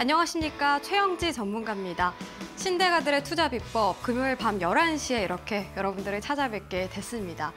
안녕하십니까 최영지 전문가입니다. 신대가들의 투자 비법 금요일 밤 11시에 이렇게 여러분들을 찾아뵙게 됐습니다.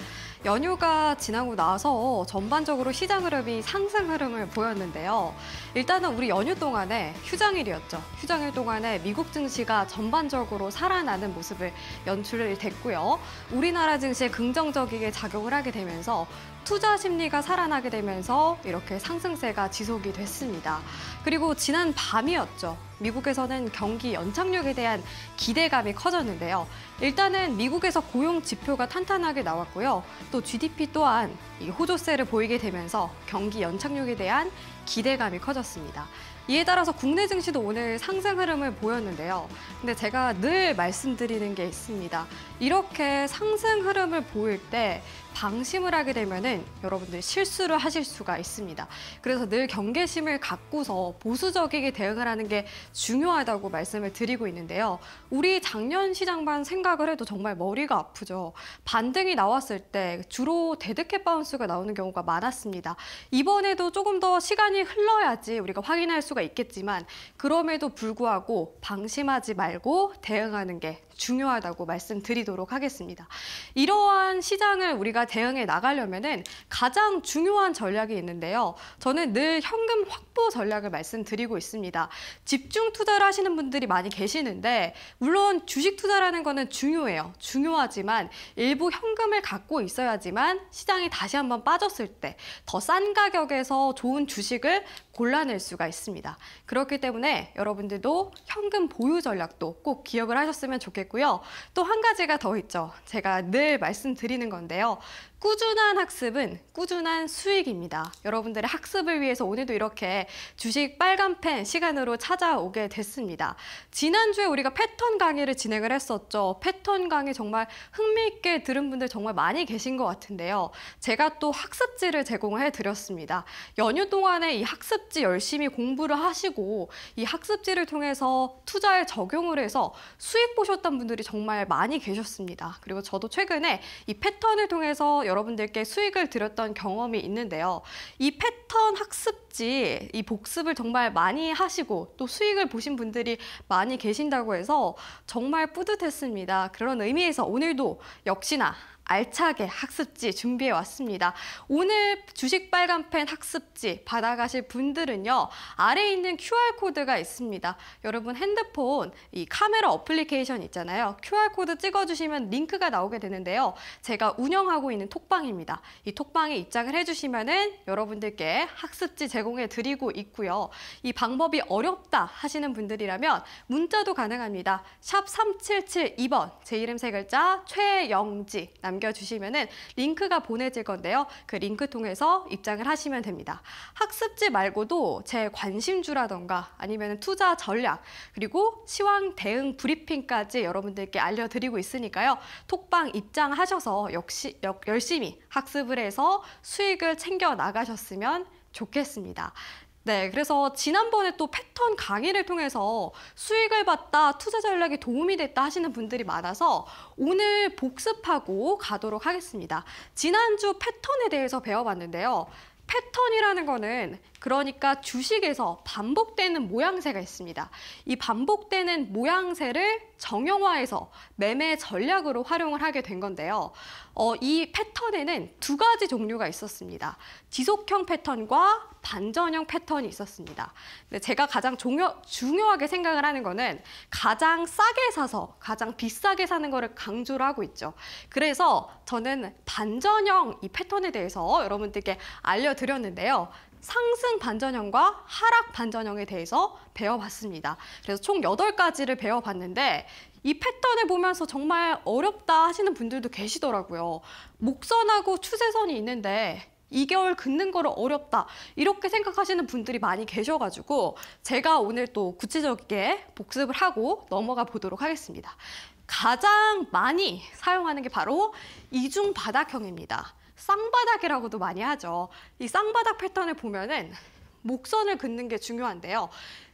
연휴가 지나고 나서 전반적으로 시장 흐름이 상승 흐름을 보였는데요. 일단은 우리 연휴 동안에 휴장일이었죠. 휴장일 동안에 미국 증시가 전반적으로 살아나는 모습을 연출을 됐고요. 우리나라 증시에 긍정적이게 작용을 하게 되면서 투자 심리가 살아나게 되면서 이렇게 상승세가 지속이 됐습니다. 그리고 지난 밤이었죠. 미국에서는 경기 연착륙에 대한 기대감이 커졌는데요. 일단은 미국에서 고용 지표가 탄탄하게 나왔고요. 또 GDP 또한 호조세를 보이게 되면서 경기 연착륙에 대한 기대감이 커졌습니다. 이에 따라서 국내 증시도 오늘 상승 흐름을 보였는데요. 근데 제가 늘 말씀드리는 게 있습니다. 이렇게 상승 흐름을 보일 때 방심을 하게 되면은 여러분들 실수를 하실 수가 있습니다. 그래서 늘 경계심을 갖고서 보수적이게 대응을 하는 게 중요하다고 말씀을 드리고 있는데요. 우리 작년 시장만 생각을 해도 정말 머리가 아프죠. 반등이 나왔을 때 주로 dead cat bounce가 나오는 경우가 많았습니다. 이번에도 조금 더 시간이 흘러야지 우리가 확인할 수가 있겠지만 그럼에도 불구하고 방심하지 말고 대응하는 게 중요하다고 말씀드리도록 하겠습니다. 이러한 시장을 우리가 대응해 나가려면은 가장 중요한 전략이 있는데요. 저는 늘 현금 확보 전략을 말씀드리고 있습니다. 집중 투자를 하시는 분들이 많이 계시는데 물론 주식 투자라는 거는 중요해요. 중요하지만 일부 현금을 갖고 있어야지만 시장이 다시 한번 빠졌을 때 더 싼 가격에서 좋은 주식을 골라낼 수가 있습니다. 그렇기 때문에 여러분들도 현금 보유 전략도 꼭 기억을 하셨으면 좋겠고요. 또 한 가지가 더 있죠. 제가 늘 말씀드리는 건데요. 꾸준한 학습은 꾸준한 수익입니다. 여러분들의 학습을 위해서 오늘도 이렇게 주식 빨간 펜 시간으로 찾아오게 됐습니다. 지난주에 우리가 패턴 강의를 진행을 했었죠. 패턴 강의 정말 흥미있게 들은 분들 정말 많이 계신 것 같은데요. 제가 또 학습지를 제공을 해드렸습니다. 연휴 동안에 이 학습지 열심히 공부를 하시고 이 학습지를 통해서 투자에 적용을 해서 수익 보셨던 분들이 정말 많이 계셨습니다. 그리고 저도 최근에 이 패턴을 통해서 여러분들께 수익을 드렸던 경험이 있는데요. 이 패턴 학습지, 이 복습을 정말 많이 하시고 또 수익을 보신 분들이 많이 계신다고 해서 정말 뿌듯했습니다. 그런 의미에서 오늘도 역시나 알차게 학습지 준비해 왔습니다. 오늘 주식 빨간펜 학습지 받아가실 분들은요. 아래에 있는 QR코드가 있습니다. 여러분 핸드폰 이 카메라 어플리케이션 있잖아요. QR코드 찍어주시면 링크가 나오게 되는데요. 제가 운영하고 있는 톡방입니다. 이 톡방에 입장을 해주시면 은 여러분들께 학습지 제공해 드리고 있고요. 이 방법이 어렵다 하시는 분들이라면 문자도 가능합니다. 샵 3772번 제 이름 세 글자 최영지 남 남겨주시면 링크가 보내질 건데요. 그 링크 통해서 입장을 하시면 됩니다. 학습지 말고도 제 관심주라던가 아니면 투자 전략 그리고 시황 대응 브리핑까지 여러분들께 알려드리고 있으니까요. 톡방 입장하셔서 역시 열심히 학습을 해서 수익을 챙겨 나가셨으면 좋겠습니다. 네, 그래서 지난번에 또 패턴 강의를 통해서 수익을 봤다, 투자 전략에 도움이 됐다 하시는 분들이 많아서 오늘 복습하고 가도록 하겠습니다. 지난주 패턴에 대해서 배워봤는데요. 패턴이라는 거는 그러니까 주식에서 반복되는 모양새가 있습니다. 이 반복되는 모양새를 정형화해서 매매 전략으로 활용을 하게 된 건데요. 어, 이 패턴에는 두 가지 종류가 있었습니다. 지속형 패턴과 반전형 패턴이 있었습니다. 근데 제가 가장 중요, 중요하게 생각을 하는 거는 가장 싸게 사서 가장 비싸게 사는 거를 강조를 하고 있죠. 그래서 저는 반전형 이 패턴에 대해서 여러분들께 알려드렸는데요. 상승 반전형과 하락 반전형에 대해서 배워봤습니다. 그래서 총 여덟 가지를 배워봤는데 이 패턴을 보면서 정말 어렵다 하시는 분들도 계시더라고요. 목선하고 추세선이 있는데 2개월 긋는 거를 어렵다 이렇게 생각하시는 분들이 많이 계셔가지고 제가 오늘 또 구체적이게 복습을 하고 넘어가 보도록 하겠습니다. 가장 많이 사용하는 게 바로 이중 바닥형입니다. 쌍바닥이라고도 많이 하죠. 이 쌍바닥 패턴을 보면은 목선을 긋는 게 중요한데요.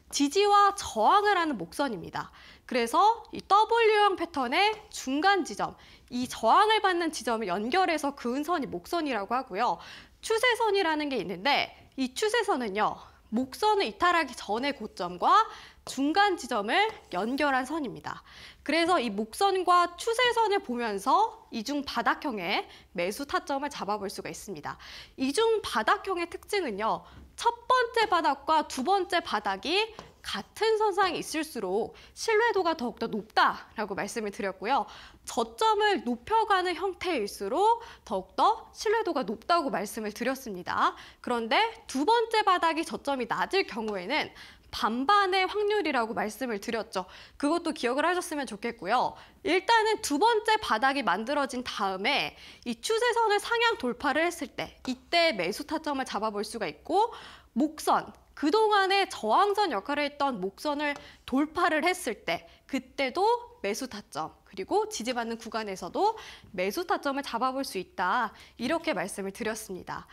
지지와 저항을 하는 목선입니다. 그래서 이 W형 패턴의 중간 지점, 이 저항을 받는 지점을 연결해서 그은 선이 목선이라고 하고요. 추세선이라는 게 있는데 이 추세선은요. 목선을 이탈하기 전의 고점과 중간 지점을 연결한 선입니다. 그래서 이 목선과 추세선을 보면서 이중 바닥형의 매수 타점을 잡아볼 수가 있습니다. 이중 바닥형의 특징은요. 첫 번째 바닥과 두 번째 바닥이 같은 선상에 있을수록 신뢰도가 더욱더 높다라고 말씀을 드렸고요. 저점을 높여가는 형태일수록 더욱더 신뢰도가 높다고 말씀을 드렸습니다. 그런데 두 번째 바닥이 저점이 낮을 경우에는 반반의 확률이라고 말씀을 드렸죠. 그것도 기억을 하셨으면 좋겠고요. 일단은 두 번째 바닥이 만들어진 다음에 이 추세선을 상향 돌파를 했을 때 이때 매수 타점을 잡아볼 수가 있고 목선, 그동안에 저항선 역할을 했던 목선을 돌파를 했을 때 그때도 매수 타점 그리고 지지받는 구간에서도 매수 타점을 잡아볼 수 있다 이렇게 말씀을 드렸습니다.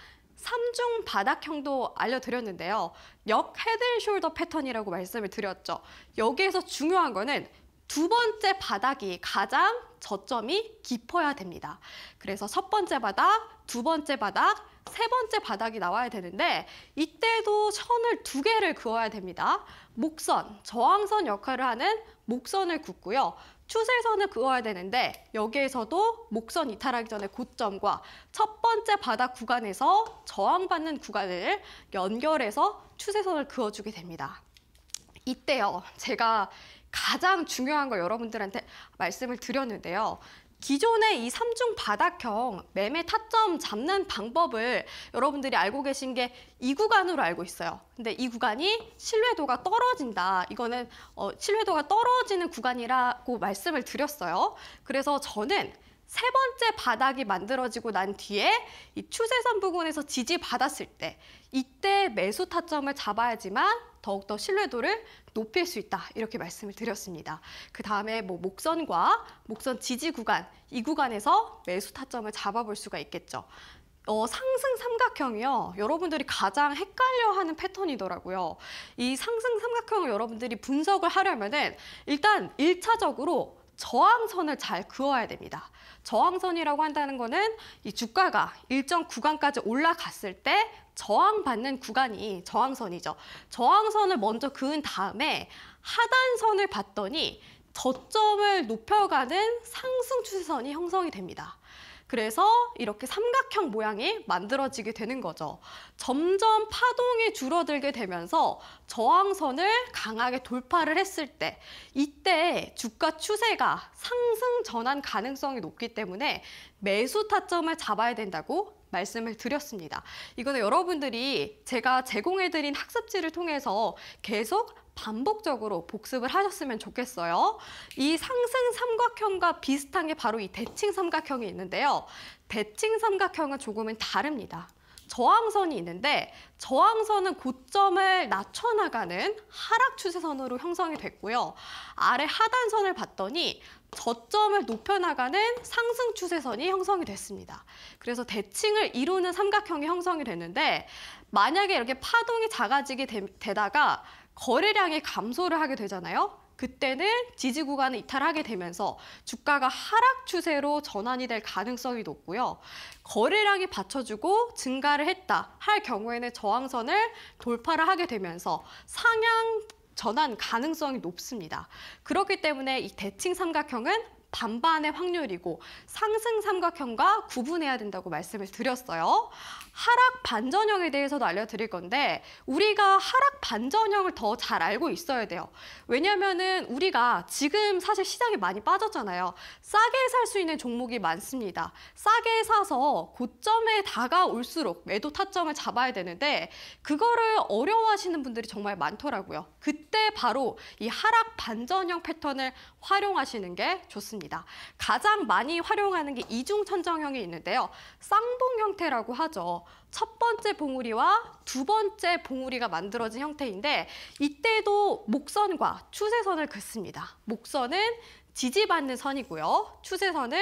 삼중 바닥형도 알려드렸는데요. 역 헤드앤숄더 패턴이라고 말씀을 드렸죠. 여기에서 중요한 거는 두 번째 바닥이 가장 저점이 깊어야 됩니다. 그래서 첫 번째 바닥, 두 번째 바닥, 세 번째 바닥이 나와야 되는데 이때도 선을 두 개를 그어야 됩니다. 목선, 저항선 역할을 하는 목선을 긋고요. 추세선을 그어야 되는데 여기에서도 목선 이탈하기 전에 고점과 첫 번째 바닥 구간에서 저항받는 구간을 연결해서 추세선을 그어주게 됩니다. 이때요, 제가 가장 중요한 걸 여러분들한테 말씀을 드렸는데요. 기존의 이 삼중 바닥형 매매 타점 잡는 방법을 여러분들이 알고 계신 게 이 구간으로 알고 있어요. 근데 이 구간이 신뢰도가 떨어진다. 이거는 어, 신뢰도가 떨어지는 구간이라고 말씀을 드렸어요. 그래서 저는 세 번째 바닥이 만들어지고 난 뒤에 이 추세선 부근에서 지지받았을 때 이때 매수 타점을 잡아야지만 더욱더 신뢰도를 높일 수 있다 이렇게 말씀을 드렸습니다. 그 다음에 뭐 목선과 목선 지지 구간 이 구간에서 매수 타점을 잡아볼 수가 있겠죠. 어, 상승 삼각형이요. 여러분들이 가장 헷갈려하는 패턴이더라고요. 이 상승 삼각형을 여러분들이 분석을 하려면은 일단 일차적으로 저항선을 잘 그어야 됩니다. 저항선이라고 한다는 거는 이 주가가 일정 구간까지 올라갔을 때 저항받는 구간이 저항선이죠. 저항선을 먼저 그은 다음에 하단선을 봤더니 저점을 높여가는 상승 추세선이 형성이 됩니다. 그래서 이렇게 삼각형 모양이 만들어지게 되는 거죠. 점점 파동이 줄어들게 되면서 저항선을 강하게 돌파를 했을 때 이때 주가 추세가 상승 전환 가능성이 높기 때문에 매수 타점을 잡아야 된다고 말씀을 드렸습니다. 이거는 여러분들이 제가 제공해드린 학습지를 통해서 계속 반복적으로 복습을 하셨으면 좋겠어요. 이 상승 삼각형과 비슷한 게 바로 이 대칭 삼각형이 있는데요. 대칭 삼각형은 조금은 다릅니다. 저항선이 있는데 저항선은 고점을 낮춰나가는 하락 추세선으로 형성이 됐고요. 아래 하단선을 봤더니 저점을 높여나가는 상승 추세선이 형성이 됐습니다. 그래서 대칭을 이루는 삼각형이 형성이 됐는데 만약에 이렇게 파동이 작아지게 되, 다가 거래량이 감소를 하게 되잖아요. 그때는 지지 구간을 이탈하게 되면서 주가가 하락 추세로 전환이 될 가능성이 높고요. 거래량이 받쳐주고 증가를 했다 할 경우에는 저항선을 돌파를 하게 되면서 상향 전환 가능성이 높습니다. 그렇기 때문에 이 대칭 삼각형은 반반의 확률이고 상승 삼각형과 구분해야 된다고 말씀을 드렸어요. 하락 반전형에 대해서도 알려드릴 건데 우리가 하락 반전형을 더 잘 알고 있어야 돼요. 왜냐면은 우리가 지금 사실 시장에 많이 빠졌잖아요. 싸게 살 수 있는 종목이 많습니다. 싸게 사서 고점에 다가올수록 매도 타점을 잡아야 되는데 그거를 어려워하시는 분들이 정말 많더라고요. 그때 바로 이 하락 반전형 패턴을 활용하시는 게 좋습니다. 가장 많이 활용하는 게 이중 천정형이 있는데요. 쌍봉 형태라고 하죠. 첫 번째 봉우리와 두 번째 봉우리가 만들어진 형태인데 이때도 목선과 추세선을 긋습니다. 목선은 지지받는 선이고요. 추세선은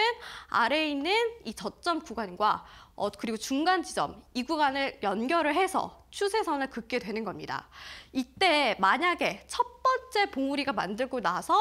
아래에 있는 이 저점 구간과 어, 그리고 중간 지점 이 구간을 연결을 해서 추세선을 긋게 되는 겁니다. 이때 만약에 첫 번째 봉우리가 만들고 나서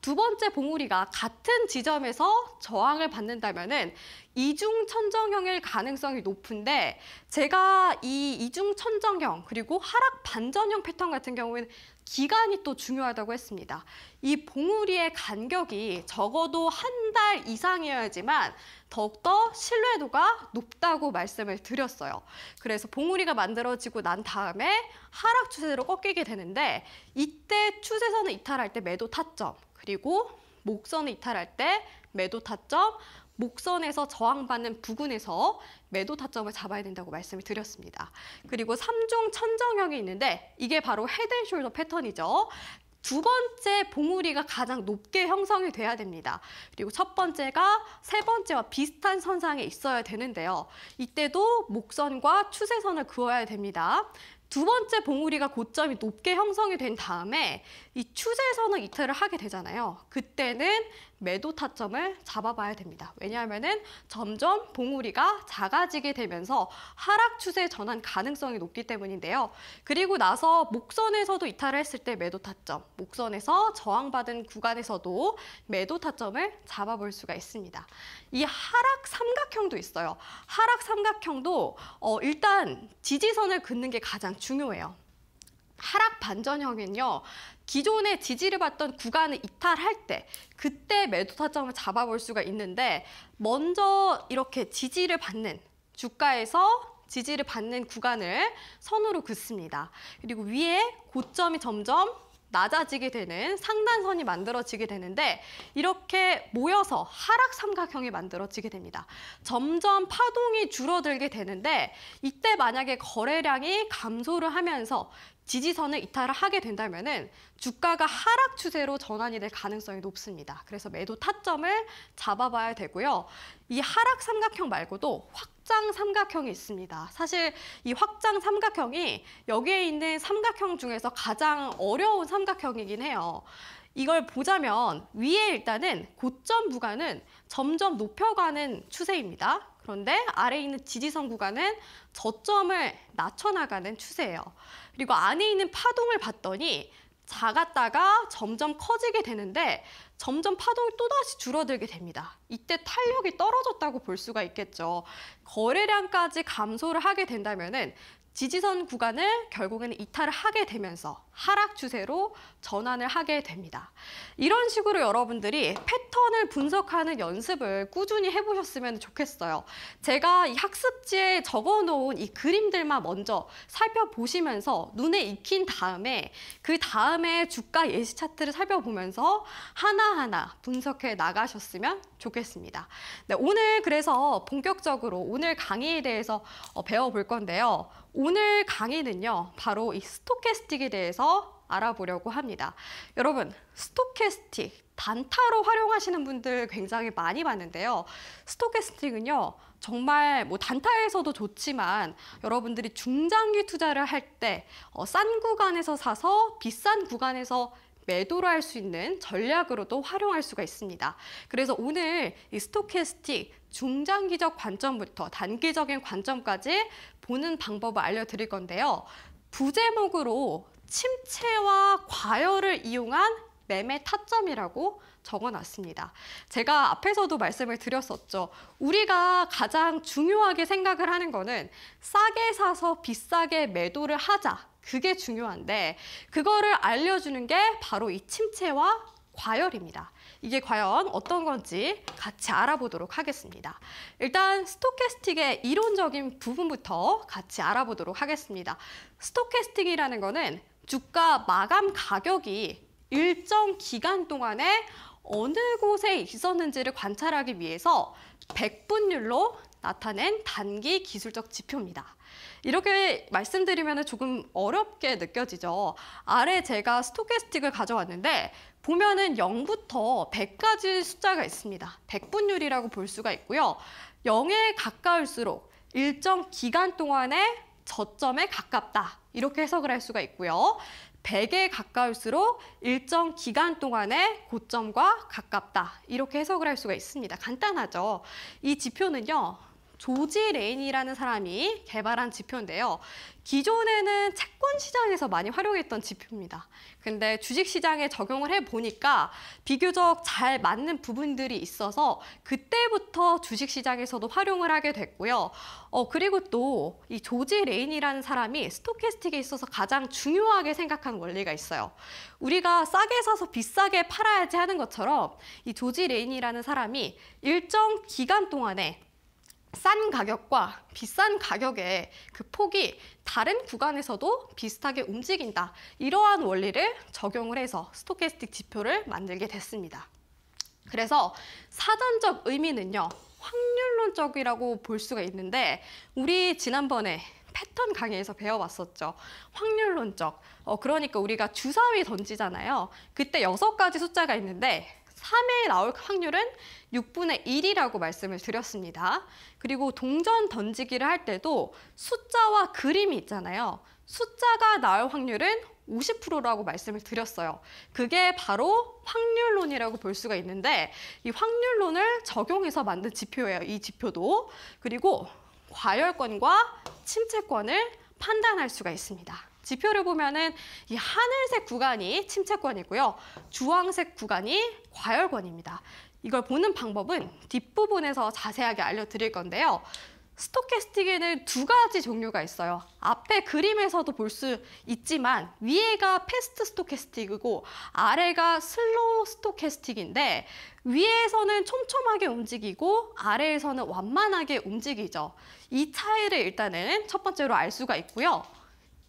두 번째 봉우리가 같은 지점에서 저항을 받는다면 은 이중 천정형일 가능성이 높은데 제가 이 이중 천정형 그리고 하락 반전형 패턴 같은 경우에는 기간이 또 중요하다고 했습니다. 이 봉우리의 간격이 적어도 한 달 이상이어야지만 더욱더 신뢰도가 높다고 말씀을 드렸어요. 그래서 봉우리가 만들어지고 난 다음에 하락 추세로 꺾이게 되는데 이때 추세선을 이탈할 때 매도 타점 그리고 목선을 이탈할 때 매도 타점 목선에서 저항받는 부근에서 매도 타점을 잡아야 된다고 말씀을 드렸습니다. 그리고 삼중 천정형이 있는데 이게 바로 헤드앤숄더 패턴이죠. 두 번째 봉우리가 가장 높게 형성이 돼야 됩니다. 그리고 첫 번째가 세 번째와 비슷한 선상에 있어야 되는데요. 이때도 목선과 추세선을 그어야 됩니다. 두 번째 봉우리가 고점이 높게 형성이 된 다음에 이 추세 선을 이탈을 하게 되잖아요. 그때는 매도 타점을 잡아봐야 됩니다. 왜냐하면은 점점 봉우리가 작아지게 되면서 하락 추세 전환 가능성이 높기 때문인데요. 그리고 나서 목선에서도 이탈을 했을 때 매도 타점, 목선에서 저항받은 구간에서도 매도 타점을 잡아볼 수가 있습니다. 이 하락 삼각형도 있어요. 하락 삼각형도 어, 일단 지지선을 긋는 게 가장 중요해요. 하락 반전형은요. 기존에 지지를 받던 구간을 이탈할 때 그때 매도 타점을 잡아볼 수가 있는데 먼저 이렇게 지지를 받는 주가에서 지지를 받는 구간을 선으로 긋습니다. 그리고 위에 고점이 점점 낮아지게 되는 상단선이 만들어지게 되는데 이렇게 모여서 하락 삼각형이 만들어지게 됩니다. 점점 파동이 줄어들게 되는데 이때 만약에 거래량이 감소를 하면서 지지선을 이탈을 하게 된다면은 주가가 하락 추세로 전환이 될 가능성이 높습니다. 그래서 매도 타점을 잡아봐야 되고요. 이 하락 삼각형 말고도 확장 삼각형이 있습니다. 사실 이 확장 삼각형이 여기에 있는 삼각형 중에서 가장 어려운 삼각형이긴 해요. 이걸 보자면 위에 일단은 고점 구간은 점점 높여가는 추세입니다. 그런데 아래에 있는 지지선 구간은 저점을 낮춰나가는 추세예요. 그리고 안에 있는 파동을 봤더니 작았다가 점점 커지게 되는데 점점 파동이 또다시 줄어들게 됩니다. 이때 탄력이 떨어졌다고 볼 수가 있겠죠. 거래량까지 감소를 하게 된다면은 지지선 구간을 결국에는 이탈을 하게 되면서 하락 추세로 전환을 하게 됩니다. 이런 식으로 여러분들이 패턴을 분석하는 연습을 꾸준히 해보셨으면 좋겠어요. 제가 이 학습지에 적어놓은 이 그림들만 먼저 살펴보시면서 눈에 익힌 다음에 그 다음에 주가 예시 차트를 살펴보면서 하나 하나 분석해 나가셨으면 좋겠습니다. 네, 오늘 그래서 본격적으로 오늘 강의에 대해서 어, 배워볼 건데요. 오늘 강의는요, 바로 이 스토캐스틱에 대해서 알아보려고 합니다. 여러분, 스토캐스틱 단타로 활용하시는 분들 굉장히 많이 봤는데요. 스토캐스틱은요, 정말 뭐 단타에서도 좋지만 여러분들이 중장기 투자를 할때 어, 싼 구간에서 사서 비싼 구간에서 매도를 할수 있는 전략으로도 활용할 수가 있습니다. 그래서 오늘 이 스토캐스틱 중장기적 관점부터 단기적인 관점까지 보는 방법을 알려드릴 건데요. 부제목으로 침체와 과열을 이용한 매매 타점이라고 적어놨습니다. 제가 앞에서도 말씀을 드렸었죠. 우리가 가장 중요하게 생각을 하는 거는 싸게 사서 비싸게 매도를 하자. 그게 중요한데 그거를 알려주는 게 바로 이 침체와 과열입니다. 이게 과연 어떤 건지 같이 알아보도록 하겠습니다. 일단 스토캐스틱의 이론적인 부분부터 같이 알아보도록 하겠습니다. 스토캐스틱이라는 거는 주가 마감 가격이 일정 기간 동안에 어느 곳에 있었는지를 관찰하기 위해서 백분율로 나타낸 단기 기술적 지표입니다. 이렇게 말씀드리면 조금 어렵게 느껴지죠. 아래 제가 스토캐스틱을 가져왔는데 보면은 0부터 100까지 숫자가 있습니다. 백분율이라고 볼 수가 있고요. 0에 가까울수록 일정 기간 동안에 저점에 가깝다. 이렇게 해석을 할 수가 있고요. 100에 가까울수록 일정 기간 동안의 고점과 가깝다. 이렇게 해석을 할 수가 있습니다. 간단하죠. 이 지표는요. 조지 레인이라는 사람이 개발한 지표인데요. 기존에는 채권 시장에서 많이 활용했던 지표입니다. 근데 주식 시장에 적용을 해 보니까 비교적 잘 맞는 부분들이 있어서 그때부터 주식 시장에서도 활용을 하게 됐고요. 어, 그리고 또 이 조지 레인이라는 사람이 stochastic에 있어서 가장 중요하게 생각한 원리가 있어요. 우리가 싸게 사서 비싸게 팔아야지 하는 것처럼 이 조지 레인이라는 사람이 일정 기간 동안에 싼 가격과 비싼 가격의 그 폭이 다른 구간에서도 비슷하게 움직인다. 이러한 원리를 적용을 해서 stochastic 지표를 만들게 됐습니다. 그래서 사전적 의미는요. 확률론적이라고 볼 수가 있는데 우리 지난번에 패턴 강의에서 배워봤었죠. 확률론적. 어, 그러니까 우리가 주사위 던지잖아요. 그때 여섯 가지 숫자가 있는데 3에 나올 확률은 6분의 1이라고 말씀을 드렸습니다. 그리고 동전 던지기를 할 때도 숫자와 그림이 있잖아요. 숫자가 나올 확률은 50%라고 말씀을 드렸어요. 그게 바로 확률론이라고 볼 수가 있는데 이 확률론을 적용해서 만든 지표예요. 이 지표도. 그리고 과열권과 침체권을 판단할 수가 있습니다. 지표를 보면은 이 하늘색 구간이 침체권이고요. 주황색 구간이 과열권입니다. 이걸 보는 방법은 뒷부분에서 자세하게 알려드릴 건데요. 스토캐스틱에는 두 가지 종류가 있어요. 앞에 그림에서도 볼 수 있지만 위에가 패스트 스토캐스틱이고 아래가 slow stochastic인데 위에서는 촘촘하게 움직이고 아래에서는 완만하게 움직이죠. 이 차이를 일단은 첫 번째로 알 수가 있고요.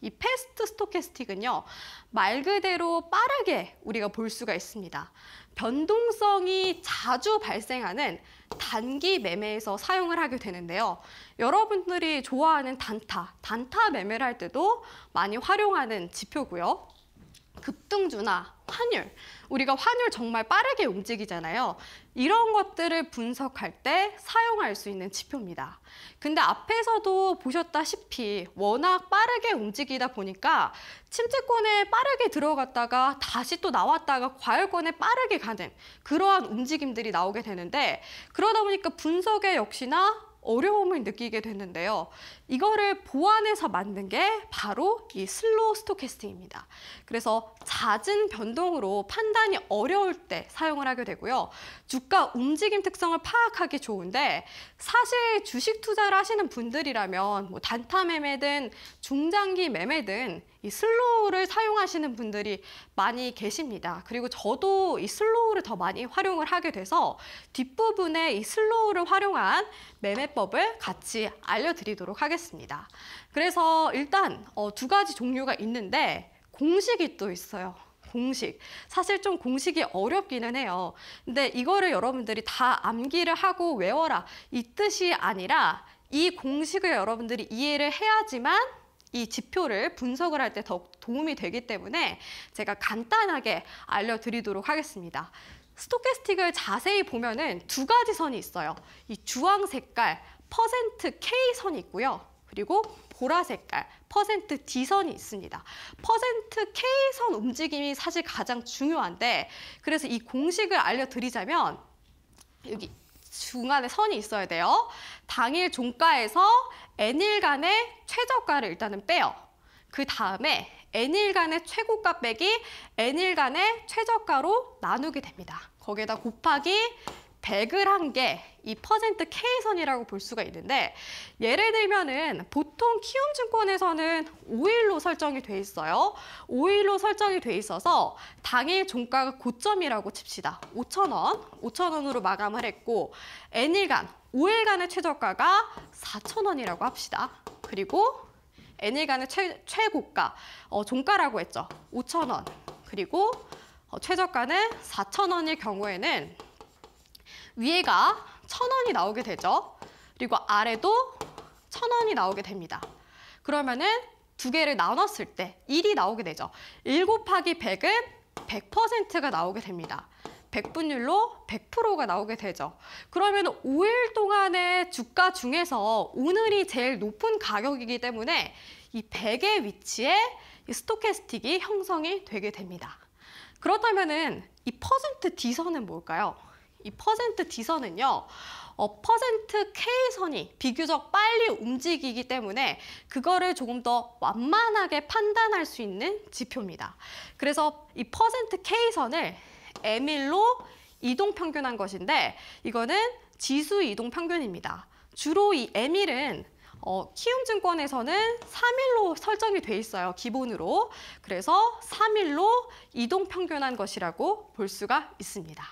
이 fast stochastic은요, 말 그대로 빠르게 우리가 볼 수가 있습니다. 변동성이 자주 발생하는 단기 매매에서 사용을 하게 되는데요. 여러분들이 좋아하는 단타, 단타 매매를 할 때도 많이 활용하는 지표고요. 급등주나 환율, 우리가 환율 정말 빠르게 움직이잖아요. 이런 것들을 분석할 때 사용할 수 있는 지표입니다. 근데 앞에서도 보셨다시피 워낙 빠르게 움직이다 보니까 침체권에 빠르게 들어갔다가 다시 또 나왔다가 과열권에 빠르게 가는 그러한 움직임들이 나오게 되는데 그러다 보니까 분석에 역시나 어려움을 느끼게 됐는데요. 이거를 보완해서 만든 게 바로 이 slow stochastic입니다. 그래서 잦은 변동으로 판단이 어려울 때 사용을 하게 되고요. 주가 움직임 특성을 파악하기 좋은데 사실 주식 투자를 하시는 분들이라면 뭐 단타 매매든 중장기 매매든 이 slow를 사용하시는 분들이 많이 계십니다. 그리고 저도 이 slow를 더 많이 활용을 하게 돼서 뒷부분에 이 슬로우를 활용한 매매법을 같이 알려드리도록 하겠습니다. 그래서 일단 어, 두 가지 종류가 있는데 공식이 또 있어요. 공식. 사실 좀 공식이 어렵기는 해요. 근데 이거를 여러분들이 다 암기를 하고 외워라. 이 뜻이 아니라 이 공식을 여러분들이 이해를 해야지만 이 지표를 분석을 할 때더 도움이 되기 때문에 제가 간단하게 알려드리도록 하겠습니다. 스토캐스틱을 자세히 보면은 두 가지 선이 있어요. 이 주황 색깔 퍼센트 K 선이 있고요. 그리고 보라 색깔 퍼센트 D선이 있습니다. 퍼센트 K선 움직임이 사실 가장 중요한데 그래서 이 공식을 알려드리자면 여기 중간에 선이 있어야 돼요. 당일 종가에서 N일간의 최저가를 일단은 빼요. 그 다음에 N일간의 최고가 빼기 N일간의 최저가로 나누게 됩니다. 거기에다 곱하기 100을 한 게 이 퍼센트 K선이라고 볼 수가 있는데 예를 들면은 보통 키움증권에서는 5일로 설정이 돼 있어요. 5일로 설정이 돼 있어서 당일 종가가 고점이라고 칩시다. 5천원, 5천원으로 마감을 했고 N일간, 5일간의 최저가가 4천원이라고 합시다. 그리고 N일간의 최, 최고가, 어, 종가라고 했죠. 5천원. 그리고 어, 최저가는 4천원일 경우에는 위에가 천 원이 나오게 되죠. 그리고 아래도 천 원이 나오게 됩니다. 그러면은 두 개를 나눴을 때 1이 나오게 되죠. 1 곱하기 100은 100%가 나오게 됩니다. 100분율로 100%가 나오게 되죠. 그러면 5일 동안의 주가 중에서 오늘이 제일 높은 가격이기 때문에 이 100의 위치에 이 스토캐스틱이 형성이 되게 됩니다. 그렇다면은 이 퍼센트 D선은 뭘까요? 이 퍼센트 D선은요. 어, 퍼센트 K선이 비교적 빨리 움직이기 때문에 그거를 조금 더 완만하게 판단할 수 있는 지표입니다. 그래서 이 퍼센트 K선을 M1로 이동 평균한 것인데 이거는 지수 이동 평균입니다. 주로 이 M1은 어, 키움증권에서는 3일로 설정이 돼 있어요. 기본으로. 그래서 3일로 이동 평균한 것이라고 볼 수가 있습니다.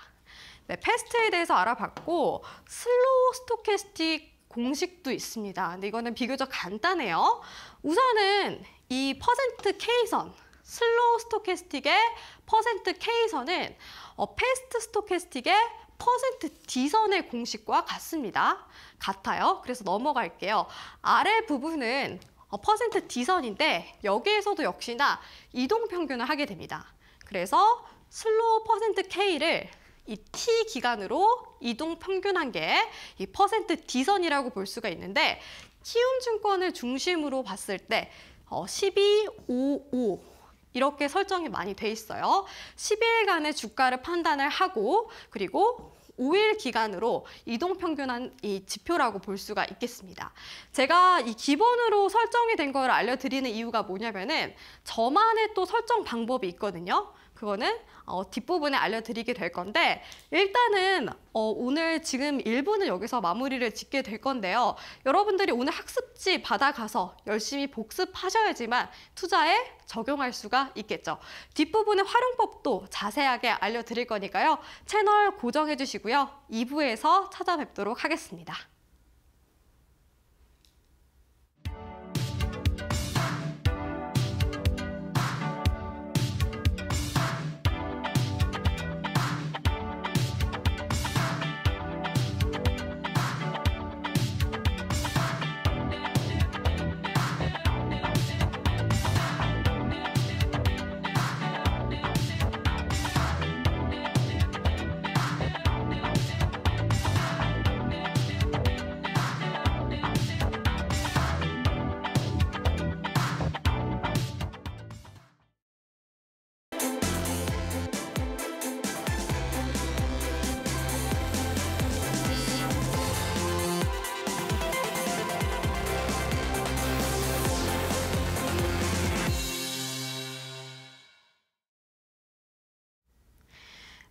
네, fast에 대해서 알아봤고 slow stochastic 공식도 있습니다. 근데 이거는 비교적 간단해요. 우선은 이 퍼센트 K선, slow stochastic의 퍼센트 K선은 어, fast stochastic의 퍼센트 D선의 공식과 같습니다. 같아요. 그래서 넘어갈게요. 아래 부분은 어, 퍼센트 D선인데 여기에서도 역시나 이동 평균을 하게 됩니다. 그래서 slow 퍼센트 K를 이 T 기간으로 이동 평균한 게 이 퍼센트 D선이라고 볼 수가 있는데 키움증권을 중심으로 봤을 때 어, 12, 5, 5 이렇게 설정이 많이 돼 있어요. 10일간의 주가를 판단을 하고 그리고 5일 기간으로 이동 평균한 이 지표라고 볼 수가 있겠습니다. 제가 이 기본으로 설정이 된 걸 알려드리는 이유가 뭐냐면은 저만의 또 설정 방법이 있거든요. 그거는 어, 뒷부분에 알려드리게 될 건데 일단은 어, 오늘 지금 1부는 여기서 마무리를 짓게 될 건데요. 여러분들이 오늘 학습지 받아가서 열심히 복습하셔야지만 투자에 적용할 수가 있겠죠. 뒷부분의 활용법도 자세하게 알려드릴 거니까요. 채널 고정해 주시고요. 2부에서 찾아뵙도록 하겠습니다.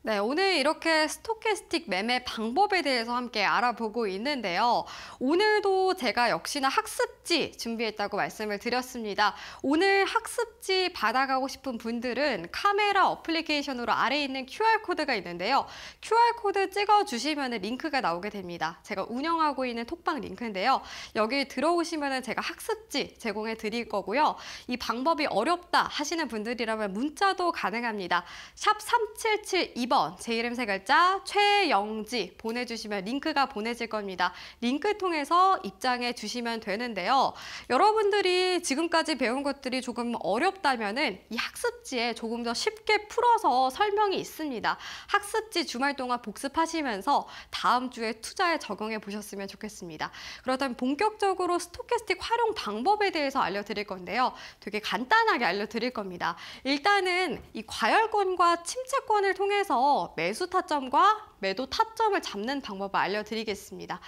네, 오늘 이렇게 스토캐스틱 매매 방법에 대해서 함께 알아보고 있는데요. 오늘도 제가 역시나 학습지 준비했다고 말씀을 드렸습니다. 오늘 학습지 받아가고 싶은 분들은 카메라 어플리케이션으로 아래에 있는 QR코드가 있는데요. QR코드 찍어주시면 링크가 나오게 됩니다. 제가 운영하고 있는 톡방 링크인데요. 여기 들어오시면 제가 학습지 제공해 드릴 거고요. 이 방법이 어렵다 하시는 분들이라면 문자도 가능합니다. 샵 3772번 1번 제 이름 세 글자 최영지 보내주시면 링크가 보내질 겁니다. 링크 통해서 입장해 주시면 되는데요. 여러분들이 지금까지 배운 것들이 조금 어렵다면 은이 학습지에 조금 더 쉽게 풀어서 설명이 있습니다. 학습지 주말 동안 복습하시면서 다음 주에 투자에 적용해 보셨으면 좋겠습니다. 그렇다면 본격적으로 스토캐스틱 활용 방법에 대해서 알려드릴 건데요. 되게 간단하게 알려드릴 겁니다. 일단은 이 과열권과 침체권을 통해서 매수 타점과 매도 타점을 잡는 방법을 알려드리겠습니다.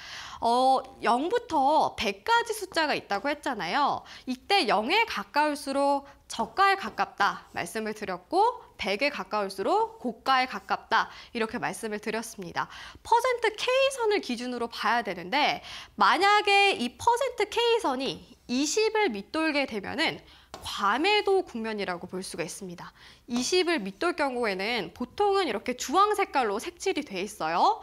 어, 0부터 100까지 숫자가 있다고 했잖아요. 이때 0에 가까울수록 저가에 가깝다 말씀을 드렸고 100에 가까울수록 고가에 가깝다 이렇게 말씀을 드렸습니다. 퍼센트 K선을 기준으로 봐야 되는데 만약에 이 퍼센트 K선이 20을 밑돌게 되면은 과매도 국면이라고 볼 수가 있습니다. 20을 밑돌 경우에는 보통은 이렇게 주황 색깔로 색칠이 돼 있어요.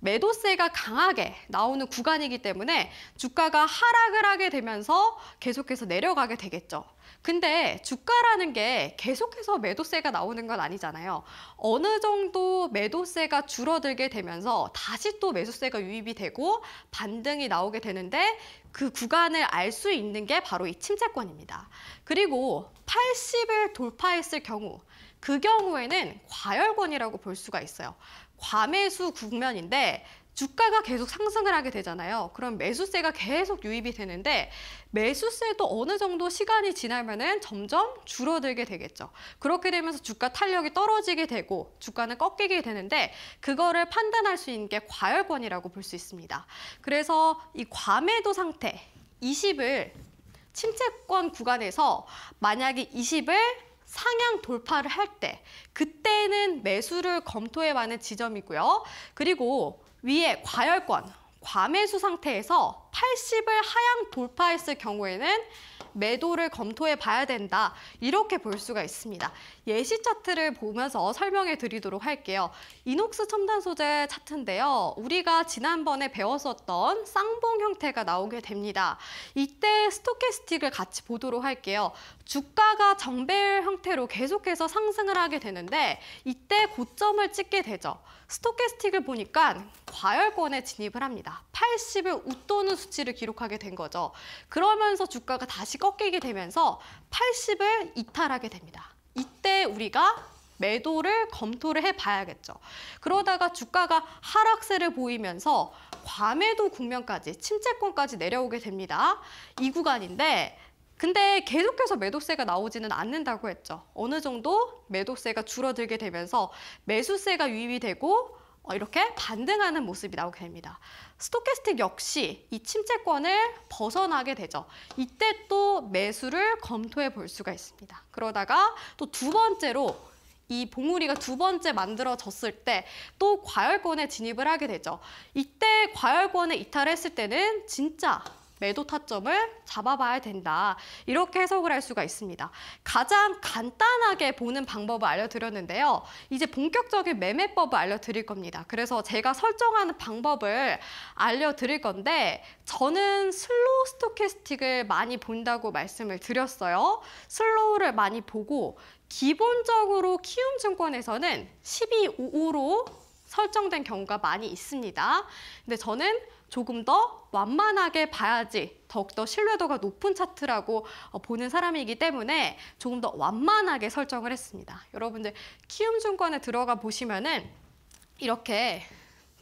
매도세가 강하게 나오는 구간이기 때문에 주가가 하락을 하게 되면서 계속해서 내려가게 되겠죠. 근데 주가라는 게 계속해서 매도세가 나오는 건 아니잖아요. 어느 정도 매도세가 줄어들게 되면서 다시 또 매수세가 유입이 되고 반등이 나오게 되는데 그 구간을 알 수 있는 게 바로 이 침체권입니다. 그리고 80을 돌파했을 경우 그 경우에는 과열권이라고 볼 수가 있어요. 과매수 국면인데 주가가 계속 상승을 하게 되잖아요. 그럼 매수세가 계속 유입이 되는데 매수세도 어느 정도 시간이 지나면은 점점 줄어들게 되겠죠. 그렇게 되면서 주가 탄력이 떨어지게 되고 주가는 꺾이게 되는데 그거를 판단할 수 있는 게 과열권이라고 볼 수 있습니다. 그래서 이 과매도 상태 20을 침체권 구간에서 만약에 20을 상향 돌파를 할 때 그때는 매수를 검토해 봐는 지점이고요. 그리고 위에 과열권, 과매수 상태에서 80을 하향 돌파했을 경우에는 매도를 검토해 봐야 된다. 이렇게 볼 수가 있습니다. 예시 차트를 보면서 설명해 드리도록 할게요. 이녹스 첨단 소재 차트인데요. 우리가 지난번에 배웠었던 쌍봉 형태가 나오게 됩니다. 이때 스토캐스틱을 같이 보도록 할게요. 주가가 정배열 형태로 계속해서 상승을 하게 되는데 이때 고점을 찍게 되죠. 스토캐스틱을 보니까 과열권에 진입을 합니다. 80을 웃도는 수치를 기록하게 된 거죠. 그러면서 주가가 다시 꺾이게 되면서 80을 이탈하게 됩니다. 이때 우리가 매도를 검토를 해봐야겠죠. 그러다가 주가가 하락세를 보이면서 과매도 국면까지 침체권까지 내려오게 됩니다. 이 구간인데 근데 계속해서 매도세가 나오지는 않는다고 했죠. 어느 정도 매도세가 줄어들게 되면서 매수세가 유입이 되고 어, 이렇게 반등하는 모습이 나오게 됩니다. 스토캐스틱 역시 이 침체권을 벗어나게 되죠. 이때 또 매수를 검토해 볼 수가 있습니다. 그러다가 또 두 번째로 이 봉우리가 두 번째 만들어졌을 때 또 과열권에 진입을 하게 되죠. 이때 과열권에 이탈했을 때는 진짜 매도 타점을 잡아봐야 된다. 이렇게 해석을 할 수가 있습니다. 가장 간단하게 보는 방법을 알려드렸는데요. 이제 본격적인 매매법을 알려드릴 겁니다. 그래서 제가 설정하는 방법을 알려드릴 건데 저는 slow stochastic을 많이 본다고 말씀을 드렸어요. slow를 많이 보고 기본적으로 키움증권에서는 1255로 설정된 경우가 많이 있습니다. 근데 저는 조금 더 완만하게 봐야지 더욱더 신뢰도가 높은 차트라고 어, 보는 사람이기 때문에 조금 더 완만하게 설정을 했습니다. 여러분들 키움증권에 들어가 보시면은 이렇게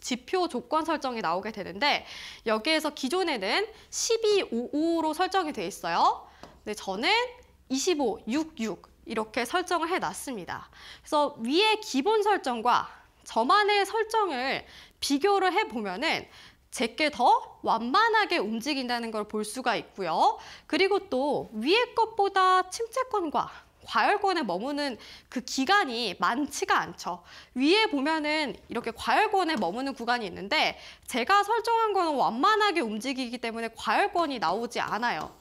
지표 조건 설정이 나오게 되는데 여기에서 기존에는 1255로 설정이 돼 있어요. 근데 저는 25, 66 이렇게 설정을 해놨습니다. 그래서 위에 기본 설정과 저만의 설정을 비교를 해보면은 제게 더 완만하게 움직인다는 걸 볼 수가 있고요. 그리고 또 위에 것보다 침체권과 과열권에 머무는 그 기간이 많지가 않죠. 위에 보면은 이렇게 과열권에 머무는 구간이 있는데 제가 설정한 거는 완만하게 움직이기 때문에 과열권이 나오지 않아요.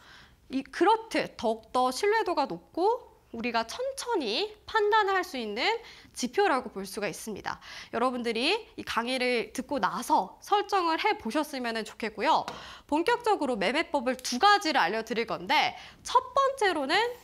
이 그렇듯 더욱더 신뢰도가 높고 우리가 천천히 판단을 할수 있는 지표라고 볼 수가 있습니다. 여러분들이 이 강의를 듣고 나서 설정을 해 보셨으면 좋겠고요. 본격적으로 매매법을 두 가지를 알려드릴 건데 첫 번째로는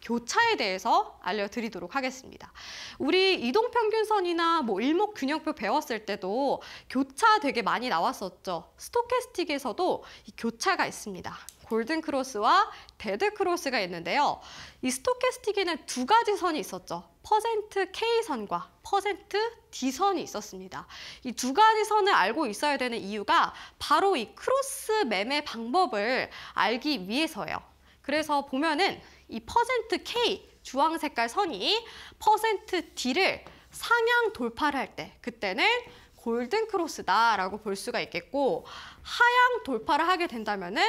교차에 대해서 알려드리도록 하겠습니다. 우리 이동평균선이나 뭐 일목균형표 배웠을 때도 교차 되게 많이 나왔었죠. stochastic에서도 이 교차가 있습니다. 골든 크로스와 데드 크로스가 있는데요. 이 stochastic에는 두 가지 선이 있었죠. 퍼센트 K선과 퍼센트 D선이 있었습니다. 이 두 가지 선을 알고 있어야 되는 이유가 바로 이 크로스 매매 방법을 알기 위해서예요. 그래서 보면은 이 퍼센트 K 주황 색깔 선이 퍼센트 D를 상향 돌파를 할 때 그때는 골든 크로스다라고 볼 수가 있겠고 하향 돌파를 하게 된다면은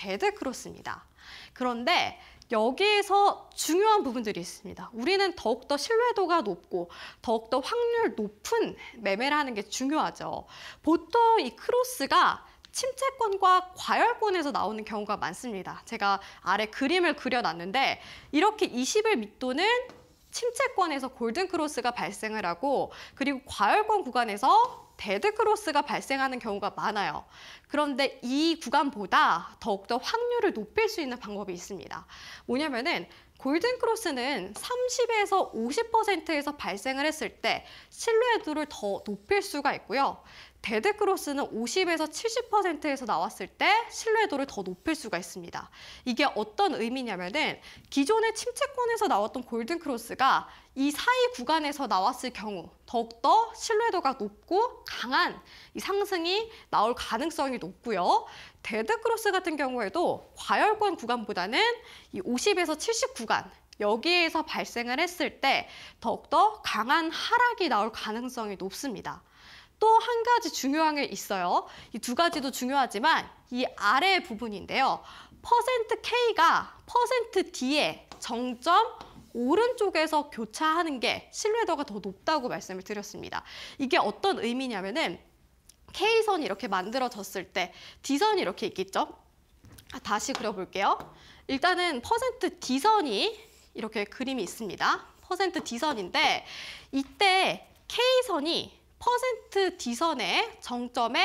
데드 크로스입니다. 그런데 여기에서 중요한 부분들이 있습니다. 우리는 더욱더 신뢰도가 높고 더욱더 확률 높은 매매를 하는 게 중요하죠. 보통 이 크로스가 침체권과 과열권에서 나오는 경우가 많습니다. 제가 아래 그림을 그려놨는데 이렇게 20을 밑도는 침체권에서 골든 크로스가 발생을 하고 그리고 과열권 구간에서 데드 크로스가 발생하는 경우가 많아요. 그런데 이 구간보다 더욱더 확률을 높일 수 있는 방법이 있습니다. 뭐냐면은 골든 크로스는 30에서 50%에서 발생을 했을 때 신뢰도를 더 높일 수가 있고요. 데드 크로스는 50에서 70%에서 나왔을 때 신뢰도를 더 높일 수가 있습니다. 이게 어떤 의미냐면은 기존의 침체권에서 나왔던 골든 크로스가 이 사이 구간에서 나왔을 경우 더욱더 신뢰도가 높고 강한 이 상승이 나올 가능성이 높고요. 데드크로스 같은 경우에도 과열권 구간보다는 이 50에서 70 구간 여기에서 발생을 했을 때 더욱더 강한 하락이 나올 가능성이 높습니다. 또 한 가지 중요한 게 있어요. 이 두 가지도 중요하지만 이 아래 부분인데요. 퍼센트 K가 퍼센트 D의 정점 오른쪽에서 교차하는 게 신뢰도가 더 높다고 말씀을 드렸습니다. 이게 어떤 의미냐면은 K선이 이렇게 만들어졌을 때 D선이 이렇게 있겠죠? 아, 다시 그려볼게요. 일단은 퍼센트 D선이 이렇게 그림이 있습니다. 퍼센트 D선인데 이때 K선이 퍼센트 D선의 정점에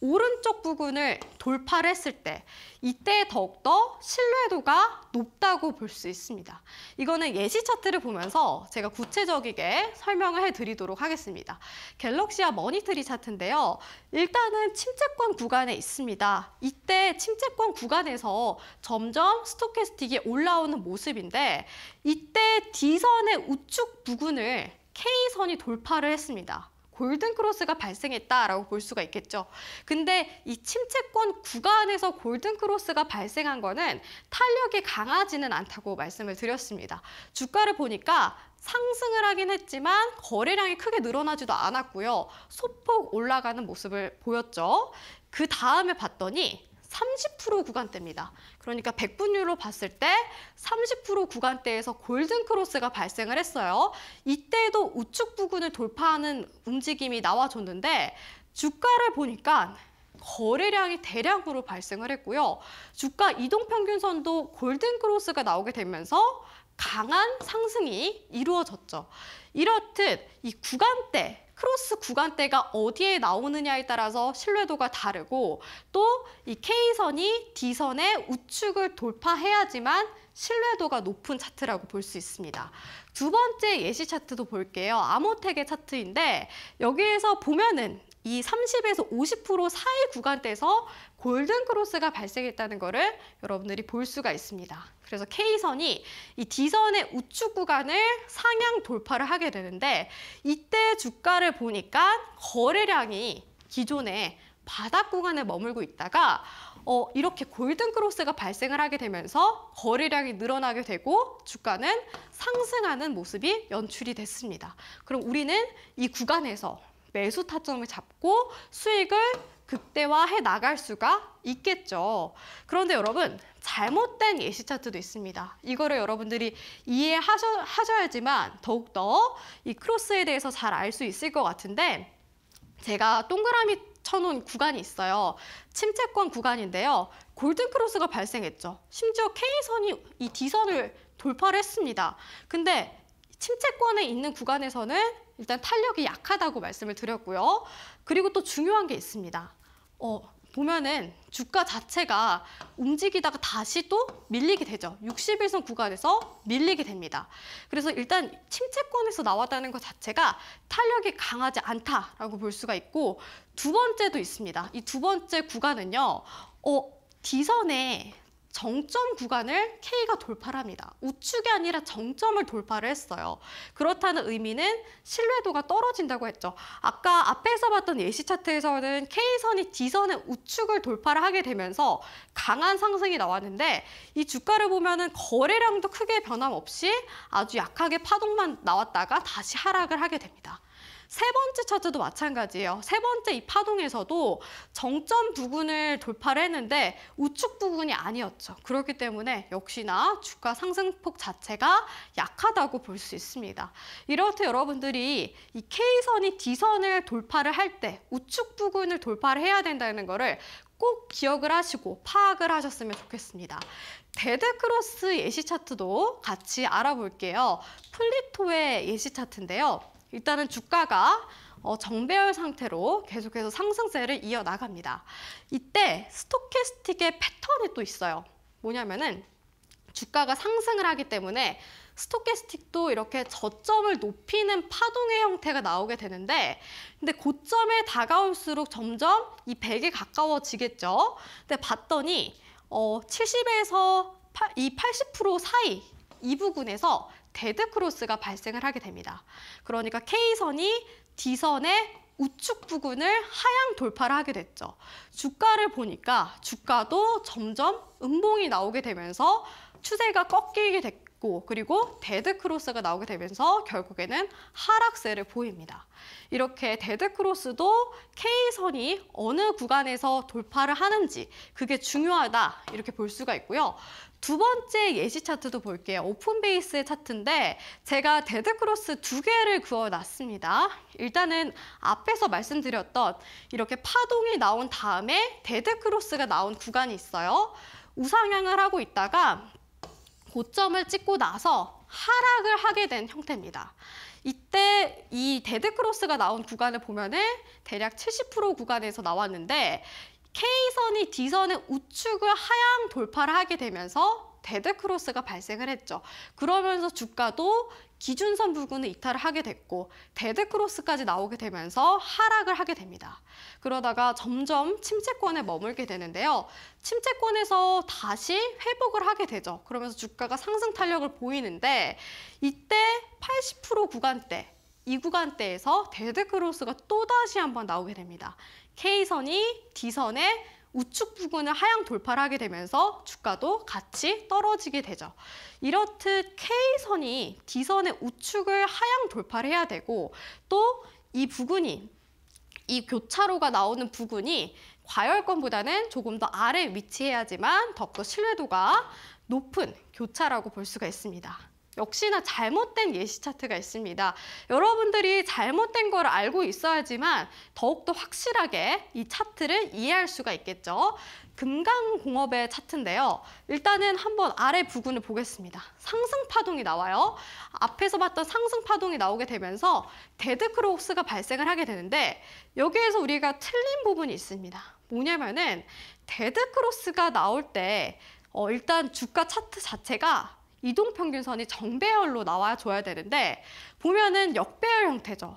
오른쪽 부분을 돌파를 했을 때 이때 더욱더 신뢰도가 높다고 볼 수 있습니다. 이거는 예시 차트를 보면서 제가 구체적이게 설명을 해드리도록 하겠습니다. 갤럭시아 머니트리 차트인데요. 일단은 침체권 구간에 있습니다. 이때 침체권 구간에서 점점 stochastic이 올라오는 모습인데 이때 D선의 우측 부근을 K선이 돌파를 했습니다. 골든 크로스가 발생했다라고 볼 수가 있겠죠. 근데 이 침체권 구간에서 골든 크로스가 발생한 거는 탄력이 강하지는 않다고 말씀을 드렸습니다. 주가를 보니까 상승을 하긴 했지만 거래량이 크게 늘어나지도 않았고요. 소폭 올라가는 모습을 보였죠. 그 다음에 봤더니 30% 구간대입니다. 그러니까 100분율로 봤을 때 30% 구간대에서 골든 크로스가 발생을 했어요. 이때도 우측 부근을 돌파하는 움직임이 나와줬는데 주가를 보니까 거래량이 대량으로 발생을 했고요. 주가 이동평균선도 골든 크로스가 나오게 되면서 강한 상승이 이루어졌죠. 이렇듯 이 구간대 크로스 구간대가 어디에 나오느냐에 따라서 신뢰도가 다르고 또 이 K선이 D선의 우측을 돌파해야지만 신뢰도가 높은 차트라고 볼 수 있습니다. 두 번째 예시 차트도 볼게요. 아모텍의 차트인데 여기에서 보면은 이 30에서 50% 사이 구간대에서 골든 크로스가 발생했다는 것을 여러분들이 볼 수가 있습니다. 그래서 K선이 이 D선의 우측 구간을 상향 돌파를 하게 되는데 이때 주가를 보니까 거래량이 기존에 바닥 구간에 머물고 있다가 어, 이렇게 골든 크로스가 발생을 하게 되면서 거래량이 늘어나게 되고 주가는 상승하는 모습이 연출이 됐습니다. 그럼 우리는 이 구간에서 매수 타점을 잡고 수익을 극대화해 나갈 수가 있겠죠. 그런데 여러분 잘못된 예시 차트도 있습니다. 이거를 여러분들이 이해하셔야지만 더욱더 이 크로스에 대해서 잘 알 수 있을 것 같은데 제가 동그라미 쳐놓은 구간이 있어요. 침체권 구간인데요. 골든 크로스가 발생했죠. 심지어 K선이 이 D선을 돌파를 했습니다. 근데 침체권에 있는 구간에서는 일단 탄력이 약하다고 말씀을 드렸고요. 그리고 또 중요한 게 있습니다. 어, 보면은 주가 자체가 움직이다가 다시 또 밀리게 되죠. 60일선 구간에서 밀리게 됩니다. 그래서 일단 침체권에서 나왔다는 것 자체가 탄력이 강하지 않다라고 볼 수가 있고 두 번째도 있습니다. 이 두 번째 구간은요. 어, D선에 정점 구간을 K가 돌파를 합니다. 우측이 아니라 정점을 돌파를 했어요. 그렇다는 의미는 신뢰도가 떨어진다고 했죠. 아까 앞에서 봤던 예시 차트에서는 K선이 D선의 우측을 돌파를 하게 되면서 강한 상승이 나왔는데 이 주가를 보면 은 거래량도 크게 변함없이 아주 약하게 파동만 나왔다가 다시 하락을 하게 됩니다. 세 번째 차트도 마찬가지예요. 세 번째 이 파동에서도 정점 부근을 돌파를 했는데 우측 부근이 아니었죠. 그렇기 때문에 역시나 주가 상승폭 자체가 약하다고 볼 수 있습니다. 이렇듯 여러분들이 이 K선이 D선을 돌파를 할 때 우측 부근을 돌파를 해야 된다는 거를 꼭 기억을 하시고 파악을 하셨으면 좋겠습니다. 데드크로스 예시 차트도 같이 알아볼게요. 플리토의 예시 차트인데요. 일단은 주가가 어, 정배열 상태로 계속해서 상승세를 이어나갑니다. 이때 stochastic의 패턴이 또 있어요. 뭐냐면은 주가가 상승을 하기 때문에 stochastic도 이렇게 저점을 높이는 파동의 형태가 나오게 되는데 근데 고점에 다가올수록 점점 이 100에 가까워지겠죠. 근데 봤더니 어, 70에서 이 80% 사이 이 부분에서 데드 크로스가 발생을 하게 됩니다. 그러니까 K선이 D선의 우측 부근을 하향 돌파를 하게 됐죠. 주가를 보니까 주가도 점점 음봉이 나오게 되면서 추세가 꺾이게 됐고 그리고 데드 크로스가 나오게 되면서 결국에는 하락세를 보입니다. 이렇게 데드 크로스도 K선이 어느 구간에서 돌파를 하는지 그게 중요하다 이렇게 볼 수가 있고요. 두 번째 예시 차트도 볼게요. 오픈 베이스의 차트인데 제가 데드 크로스 두 개를 그어놨습니다. 일단은 앞에서 말씀드렸던 이렇게 파동이 나온 다음에 데드 크로스가 나온 구간이 있어요. 우상향을 하고 있다가 고점을 찍고 나서 하락을 하게 된 형태입니다. 이때 이 데드 크로스가 나온 구간을 보면은 대략 70% 구간에서 나왔는데 K선이 D선의 우측을 하향 돌파를 하게 되면서 데드 크로스가 발생을 했죠. 그러면서 주가도 기준선 부근을 이탈을 하게 됐고 데드 크로스까지 나오게 되면서 하락을 하게 됩니다. 그러다가 점점 침체권에 머물게 되는데요. 침체권에서 다시 회복을 하게 되죠. 그러면서 주가가 상승 탄력을 보이는데 이때 80% 구간대 이 구간대에서 데드 크로스가 또다시 한번 나오게 됩니다. K선이 D선의 우측 부근을 하향 돌파를 하게 되면서 주가도 같이 떨어지게 되죠. 이렇듯 K선이 D선의 우측을 하향 돌파를 해야 되고 또 이 부근이 이 교차로가 나오는 부근이 과열권보다는 조금 더 아래 위치해야지만 더욱더 신뢰도가 높은 교차라고 볼 수가 있습니다. 역시나 잘못된 예시 차트가 있습니다. 여러분들이 잘못된 걸 알고 있어야지만 더욱더 확실하게 이 차트를 이해할 수가 있겠죠. 금강공업의 차트인데요. 일단은 한번 아래 부분을 보겠습니다. 상승 파동이 나와요. 앞에서 봤던 상승 파동이 나오게 되면서 데드 크로스가 발생을 하게 되는데 여기에서 우리가 틀린 부분이 있습니다. 뭐냐면은 데드 크로스가 나올 때 어, 일단 주가 차트 자체가 이동평균선이 정배열로 나와줘야 되는데 보면은 역배열 형태죠.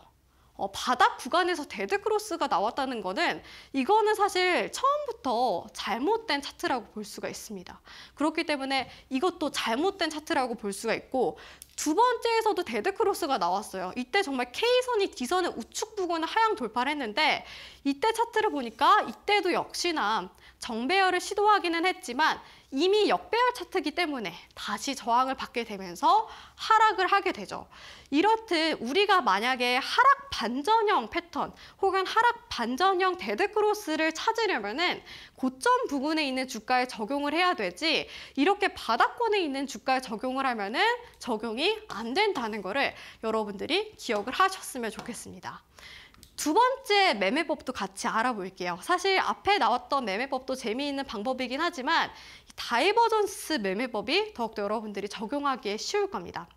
어, 바닥 구간에서 데드크로스가 나왔다는 거는 이거는 사실 처음부터 잘못된 차트라고 볼 수가 있습니다. 그렇기 때문에 이것도 잘못된 차트라고 볼 수가 있고 두 번째에서도 데드크로스가 나왔어요. 이때 정말 K선이 D선의 우측 부근을 하향 돌파를 했는데 이때 차트를 보니까 이때도 역시나 정배열을 시도하기는 했지만 이미 역배열 차트이기 때문에 다시 저항을 받게 되면서 하락을 하게 되죠. 이렇듯 우리가 만약에 하락 반전형 패턴 혹은 하락 반전형 데드크로스를 찾으려면 은 고점 부근에 있는 주가에 적용을 해야 되지 이렇게 바닥권에 있는 주가에 적용을 하면 은 적용이 안 된다는 거를 여러분들이 기억을 하셨으면 좋겠습니다. 두 번째 매매법도 같이 알아볼게요. 사실 앞에 나왔던 매매법도 재미있는 방법이긴 하지만 divergence 매매법이 더욱더 여러분들이 적용하기에 쉬울 겁니다.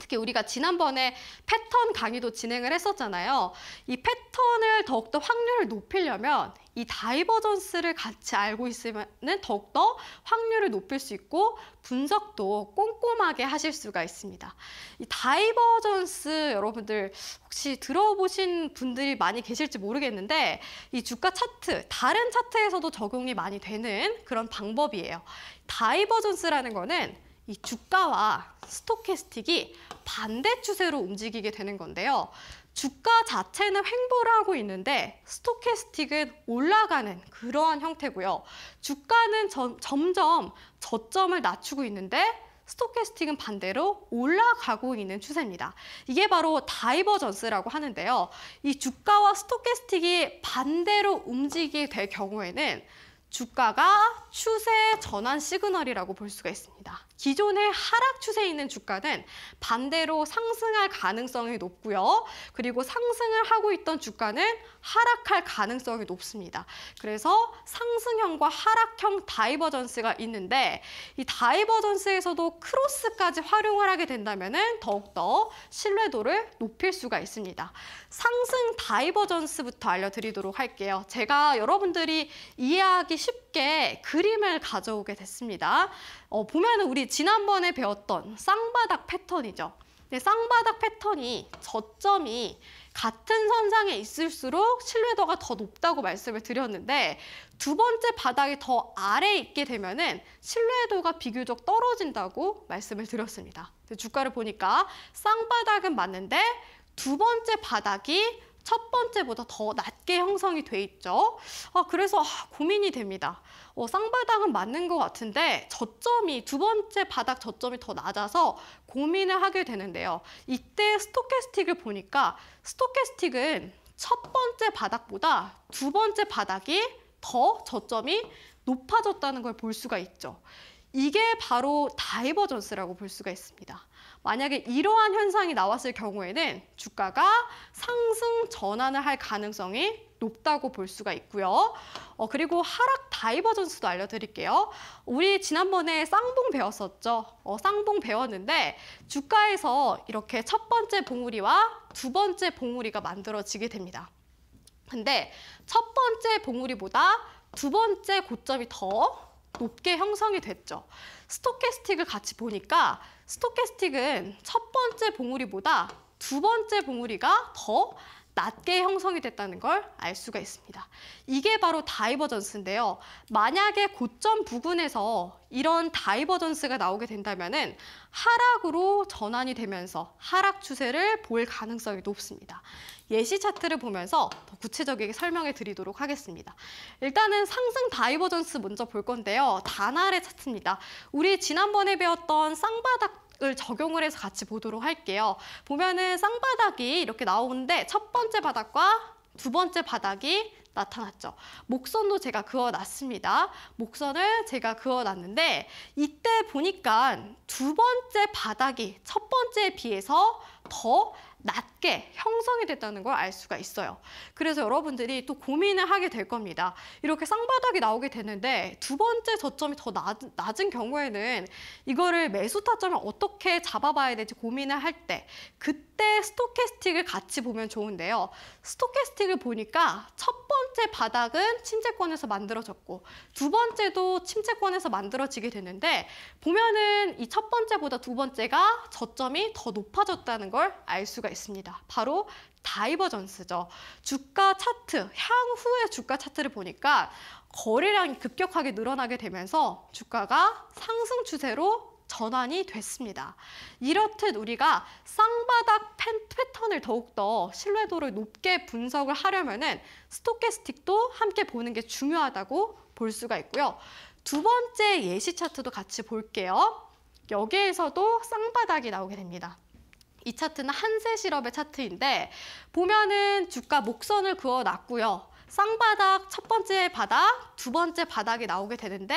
특히 우리가 지난번에 패턴 강의도 진행을 했었잖아요. 이 패턴을 더욱더 확률을 높이려면 이 divergence를 같이 알고 있으면 더욱더 확률을 높일 수 있고 분석도 꼼꼼하게 하실 수가 있습니다. 이 divergence 여러분들 혹시 들어보신 분들이 많이 계실지 모르겠는데 이 주가 차트, 다른 차트에서도 적용이 많이 되는 그런 방법이에요. divergence라는 거는 이 주가와 stochastic이 반대 추세로 움직이게 되는 건데요. 주가 자체는 횡보를 하고 있는데 stochastic은 올라가는 그러한 형태고요. 주가는 점, 점점 저점을 낮추고 있는데 stochastic은 반대로 올라가고 있는 추세입니다. 이게 바로 divergence라고 하는데요. 이 주가와 stochastic이 반대로 움직이게 될 경우에는 주가가 추세 전환 시그널이라고 볼 수가 있습니다. 기존의 하락 추세에 있는 주가는 반대로 상승할 가능성이 높고요. 그리고 상승을 하고 있던 주가는 하락할 가능성이 높습니다. 그래서 상승형과 하락형 divergence가 있는데 이 divergence에서도 크로스까지 활용을 하게 된다면 더욱더 신뢰도를 높일 수가 있습니다. 상승 divergence부터 알려드리도록 할게요. 제가 여러분들이 이해하기 쉽게 그림을 가져오게 됐습니다. 어, 보면은 우리 지난번에 배웠던 쌍바닥 패턴이죠. 네, 쌍바닥 패턴이 저점이 같은 선상에 있을수록 신뢰도가 더 높다고 말씀을 드렸는데 두 번째 바닥이 더 아래에 있게 되면은 신뢰도가 비교적 떨어진다고 말씀을 드렸습니다. 주가를 보니까 쌍바닥은 맞는데 두 번째 바닥이 첫 번째보다 더 낮게 형성이 돼 있죠. 아, 그래서 아, 고민이 됩니다. 어, 쌍바닥은 맞는 것 같은데 저점이 두 번째 바닥 저점이 더 낮아서 고민을 하게 되는데요. 이때 stochastic을 보니까 stochastic은 첫 번째 바닥보다 두 번째 바닥이 더 저점이 높아졌다는 걸 볼 수가 있죠. 이게 바로 divergence라고 볼 수가 있습니다. 만약에 이러한 현상이 나왔을 경우에는 주가가 상승 전환을 할 가능성이 높다고 볼 수가 있고요. 어, 그리고 하락 divergence도 알려드릴게요. 우리 지난번에 쌍봉 배웠었죠. 어, 쌍봉 배웠는데 주가에서 이렇게 첫 번째 봉우리와 두 번째 봉우리가 만들어지게 됩니다. 근데 첫 번째 봉우리보다 두 번째 고점이 더 높게 형성이 됐죠. 스토캐스틱을 같이 보니까 스토캐스틱은 첫 번째 봉우리보다 두 번째 봉우리가 더 낮게 형성이 됐다는 걸 알 수가 있습니다. 이게 바로 divergence인데요. 만약에 고점 부근에서 이런 divergence가 나오게 된다면 하락으로 전환이 되면서 하락 추세를 볼 가능성이 높습니다. 예시 차트를 보면서 더 구체적이게 설명해 드리도록 하겠습니다. 일단은 상승 divergence 먼저 볼 건데요. 다날의 차트입니다. 우리 지난번에 배웠던 쌍바닥을 적용을 해서 같이 보도록 할게요. 보면은 쌍바닥이 이렇게 나오는데 첫 번째 바닥과 두 번째 바닥이 나타났죠. 목선도 제가 그어놨습니다. 목선을 제가 그어놨는데 이때 보니까 두 번째 바닥이 첫 번째에 비해서 더 낮게 형성이 됐다는 걸 알 수가 있어요. 그래서 여러분들이 또 고민을 하게 될 겁니다. 이렇게 쌍바닥이 나오게 되는데 두 번째 저점이 더 낮, 낮은 경우에는 이거를 매수 타점을 어떻게 잡아봐야 될지 고민을 할 때 그때 스토캐스틱을 같이 보면 좋은데요. stochastic을 보니까 첫 번째 바닥은 침체권에서 만들어졌고 두 번째도 침체권에서 만들어지게 되는데 보면은 이 첫 번째보다 두 번째가 저점이 더 높아졌다는 걸 알 수가 있습니다. 바로 divergence죠. 주가 차트, 향후의 주가 차트를 보니까 거래량이 급격하게 늘어나게 되면서 주가가 상승 추세로 전환이 됐습니다. 이렇듯 우리가 쌍바닥 패턴을 더욱더 신뢰도를 높게 분석을 하려면 스토캐스틱도 함께 보는 게 중요하다고 볼 수가 있고요. 두 번째 예시 차트도 같이 볼게요. 여기에서도 쌍바닥이 나오게 됩니다. 이 차트는 한세 실업의 차트인데 보면은 주가 목선을 그어 놨고요. 쌍바닥 첫 번째 바닥, 두 번째 바닥이 나오게 되는데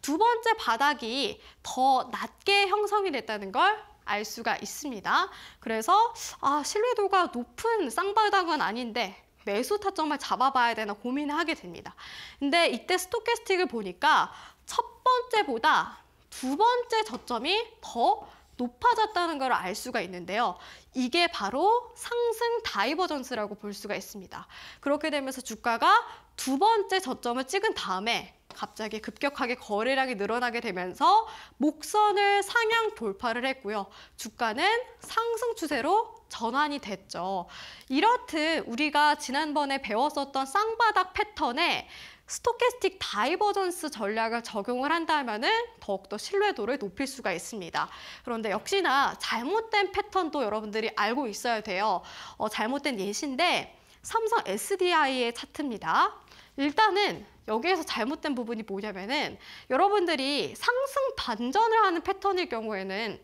두 번째 바닥이 더 낮게 형성이 됐다는 걸 알 수가 있습니다. 그래서 아, 신뢰도가 높은 쌍바닥은 아닌데 매수 타점을 잡아봐야 되나 고민을 하게 됩니다. 근데 이때 stochastic을 보니까 첫 번째보다 두 번째 저점이 더 높아졌다는 걸 알 수가 있는데요. 이게 바로 상승 divergence라고 볼 수가 있습니다. 그렇게 되면서 주가가 두 번째 저점을 찍은 다음에 갑자기 급격하게 거래량이 늘어나게 되면서 목선을 상향 돌파를 했고요. 주가는 상승 추세로 전환이 됐죠. 이렇듯 우리가 지난번에 배웠었던 쌍바닥 패턴에 stochastic divergence 전략을 적용을 한다면 더욱더 신뢰도를 높일 수가 있습니다. 그런데 역시나 잘못된 패턴도 여러분들이 알고 있어야 돼요. 어, 잘못된 예시인데 삼성 SDI의 차트입니다. 일단은 여기에서 잘못된 부분이 뭐냐면은 여러분들이 상승 반전을 하는 패턴일 경우에는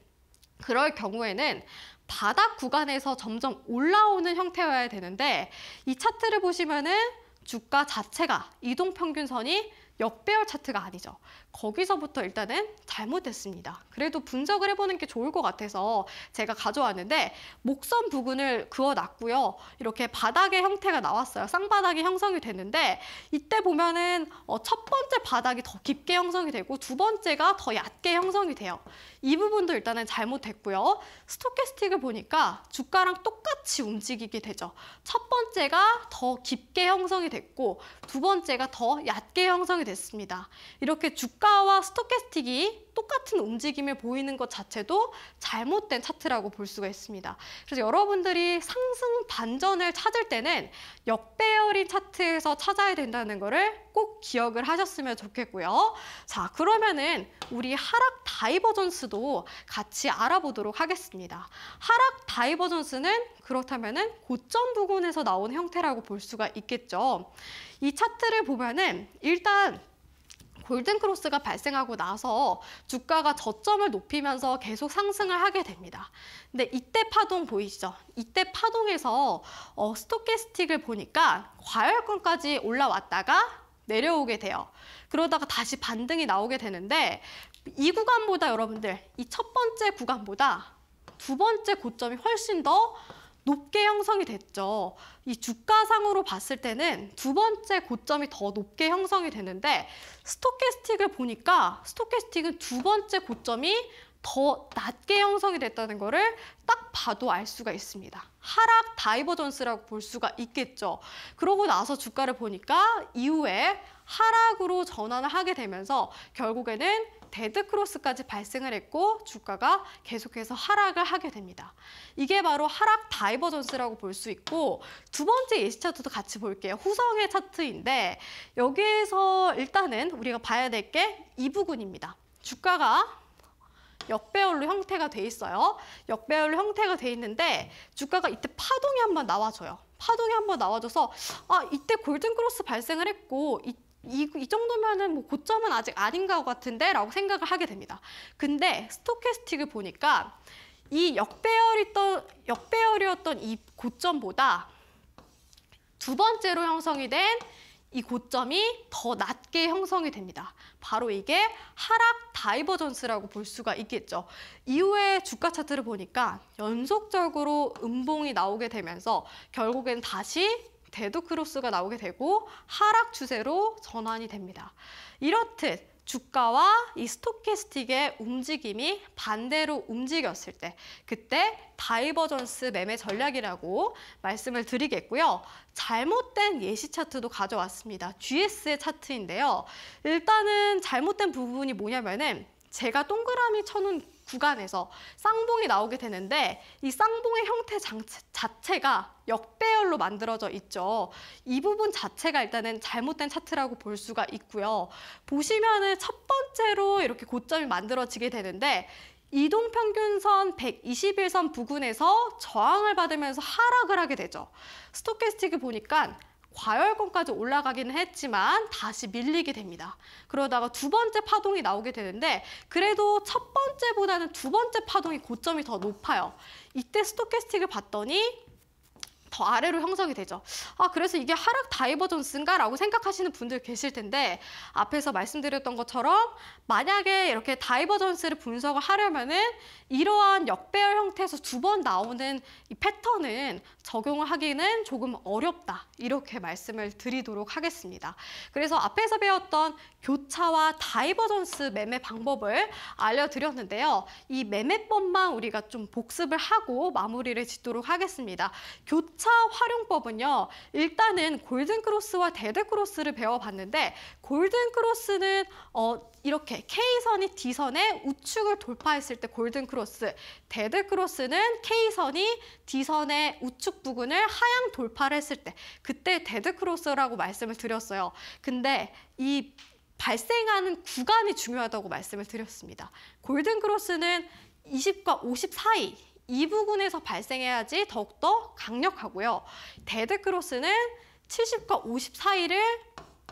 그럴 경우에는 바닥 구간에서 점점 올라오는 형태여야 되는데 이 차트를 보시면은 주가 자체가 이동평균선이 역배열 차트가 아니죠. 거기서부터 일단은 잘못됐습니다. 그래도 분석을 해보는 게 좋을 것 같아서 제가 가져왔는데 목선 부근을 그어놨고요. 이렇게 바닥의 형태가 나왔어요. 쌍바닥이 형성이 됐는데 이때 보면은 어, 첫 번째 바닥이 더 깊게 형성이 되고 두 번째가 더 얕게 형성이 돼요. 이 부분도 일단은 잘못됐고요. 스토캐스틱을 보니까 주가랑 똑같이 움직이게 되죠. 첫 번째가 더 깊게 형성이 됐고 두 번째가 더 얕게 형성이 됐습니다. 이렇게 주 주가와 스토캐스틱이 똑같은 움직임을 보이는 것 자체도 잘못된 차트라고 볼 수가 있습니다. 그래서 여러분들이 상승 반전을 찾을 때는 역배열인 차트에서 찾아야 된다는 거를 꼭 기억을 하셨으면 좋겠고요. 자, 그러면은 우리 하락 divergence도 같이 알아보도록 하겠습니다. 하락 divergence는 그렇다면은 고점 부근에서 나온 형태라고 볼 수가 있겠죠. 이 차트를 보면은 일단 골든크로스가 발생하고 나서 주가가 저점을 높이면서 계속 상승을 하게 됩니다. 근데 이때 파동 보이시죠? 이때 파동에서 어, 스토캐스틱을 보니까 과열권까지 올라왔다가 내려오게 돼요. 그러다가 다시 반등이 나오게 되는데 이 구간보다 여러분들 이 첫 번째 구간보다 두 번째 고점이 훨씬 더 높게 형성이 됐죠. 이 주가상으로 봤을 때는 두 번째 고점이 더 높게 형성이 되는데 stochastic을 보니까 stochastic은 두 번째 고점이 더 낮게 형성이 됐다는 거를 딱 봐도 알 수가 있습니다. 하락 divergence라고 볼 수가 있겠죠. 그러고 나서 주가를 보니까 이후에 하락으로 전환을 하게 되면서 결국에는 데드 크로스까지 발생을 했고 주가가 계속해서 하락을 하게 됩니다. 이게 바로 하락 divergence라고 볼 수 있고 두 번째 예시 차트도 같이 볼게요. 후성의 차트인데 여기에서 일단은 우리가 봐야 될 게 이 부분입니다. 주가가 역배열로 형태가 돼 있어요. 역배열로 형태가 돼 있는데 주가가 이때 파동이 한번 나와줘요. 파동이 한번 나와줘서 아 이때 골든 크로스 발생을 했고 이, 이, 이 정도면은 뭐 고점은 아직 아닌 것 같은데 라고 생각을 하게 됩니다. 근데 스토캐스틱을 보니까 이 역배열이던, 역배열이었던 이 고점보다 두 번째로 형성이 된 이 고점이 더 낮게 형성이 됩니다. 바로 이게 하락 divergence라고 볼 수가 있겠죠. 이후에 주가 차트를 보니까 연속적으로 음봉이 나오게 되면서 결국엔 다시 데드 크로스가 나오게 되고 하락 추세로 전환이 됩니다. 이렇듯 주가와 이 stochastic의 움직임이 반대로 움직였을 때 그때 divergence 매매 전략이라고 말씀을 드리겠고요. 잘못된 예시 차트도 가져왔습니다. GS의 차트인데요. 일단은 잘못된 부분이 뭐냐면은 제가 동그라미 쳐놓은 구간에서 쌍봉이 나오게 되는데 이 쌍봉의 형태 자체가 역배열로 만들어져 있죠. 이 부분 자체가 일단은 잘못된 차트라고 볼 수가 있고요. 보시면은 첫 번째로 이렇게 고점이 만들어지게 되는데 이동평균선 120일선 부근에서 저항을 받으면서 하락을 하게 되죠. stochastic을 보니까 과열권까지 올라가기는 했지만 다시 밀리게 됩니다. 그러다가 두 번째 파동이 나오게 되는데 그래도 첫 번째보다는 두 번째 파동이 고점이 더 높아요. 이때 stochastic을 봤더니 더 아래로 형성이 되죠. 아, 그래서 이게 하락 divergence인가? 라고 생각하시는 분들 계실 텐데 앞에서 말씀드렸던 것처럼 만약에 이렇게 divergence를 분석을 하려면은 이러한 역배열 형태에서 두 번 나오는 이 패턴은 적용을 하기는 조금 어렵다. 이렇게 말씀을 드리도록 하겠습니다. 그래서 앞에서 배웠던 교차와 divergence 매매 방법을 알려드렸는데요. 이 매매법만 우리가 좀 복습을 하고 마무리를 짓도록 하겠습니다. 교차 활용법은요. 일단은 골든크로스와 데드크로스를 배워봤는데 골든 크로스는 어, 이렇게 K선이 D선의 우측을 돌파했을 때 골든 크로스, 데드 크로스는 K선이 D선의 우측 부근을 하향 돌파를 했을 때 그때 데드 크로스라고 말씀을 드렸어요. 근데 이 발생하는 구간이 중요하다고 말씀을 드렸습니다. 골든 크로스는 20과 50 사이 이 부분에서 발생해야지 더욱더 강력하고요. 데드 크로스는 70과 50 사이를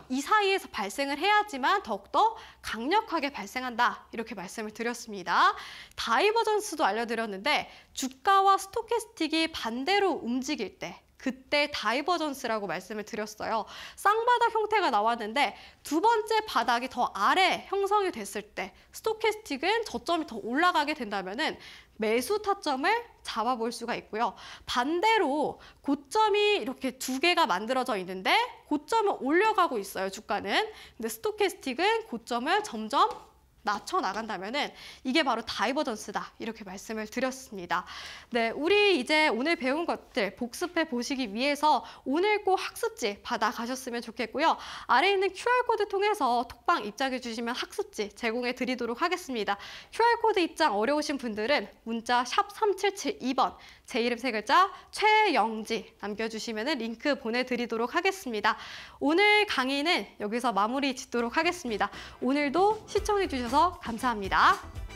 이 사이에서 발생을 해야지만 더욱더 강력하게 발생한다. 이렇게 말씀을 드렸습니다. divergence도 알려드렸는데 주가와 stochastic이 반대로 움직일 때 그때 divergence라고 말씀을 드렸어요. 쌍바닥 형태가 나왔는데 두 번째 바닥이 더 아래 형성이 됐을 때 stochastic은 저점이 더 올라가게 된다면은 매수 타점을 잡아볼 수가 있고요. 반대로 고점이 이렇게 두 개가 만들어져 있는데 고점을 올려가고 있어요, 주가는. 근데 stochastic은 고점을 점점 낮춰 나간다면은 이게 바로 divergence다 이렇게 말씀을 드렸습니다. 네, 우리 이제 오늘 배운 것들 복습해 보시기 위해서 오늘 꼭 학습지 받아 가셨으면 좋겠고요. 아래 있는 QR 코드 통해서 톡방 입장해 주시면 학습지 제공해 드리도록 하겠습니다. QR 코드 입장 어려우신 분들은 문자 샵 3772번 제 이름 세 글자 최영지 남겨주시면 링크 보내드리도록 하겠습니다. 오늘 강의는 여기서 마무리 짓도록 하겠습니다. 오늘도 시청해 주셔서 감사합니다.